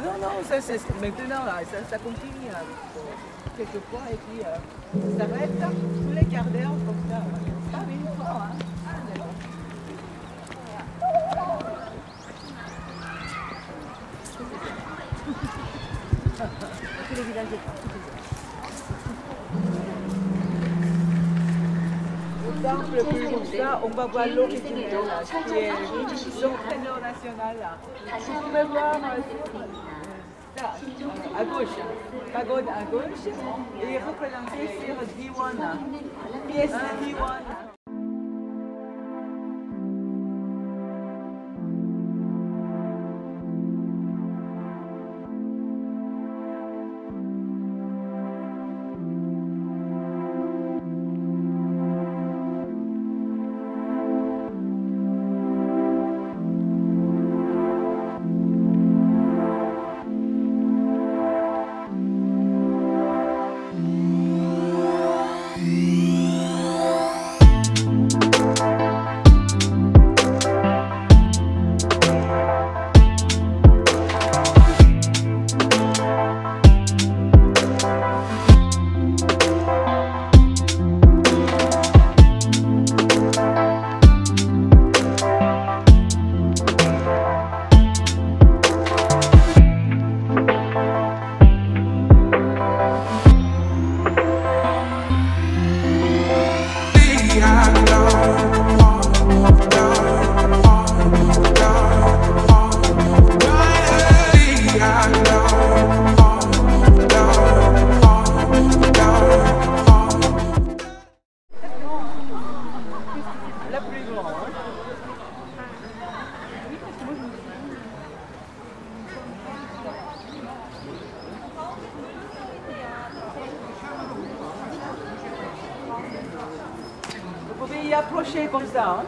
non, non, ça c'est maintenant là, ça, ça continue là. Quelquefois et puis euh, ça s'arrête tous les quarts d'heure comme ça. Pas une fois, hein. Ah, ça, on va voir qui est national. Vous pouvez voir euh, à gauche, à gauche, et représenté sur Diwan, pièce de lui approcher comme ça. Hein.